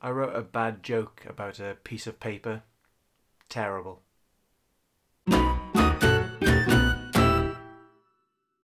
I wrote a bad joke about a piece of paper. Terrible.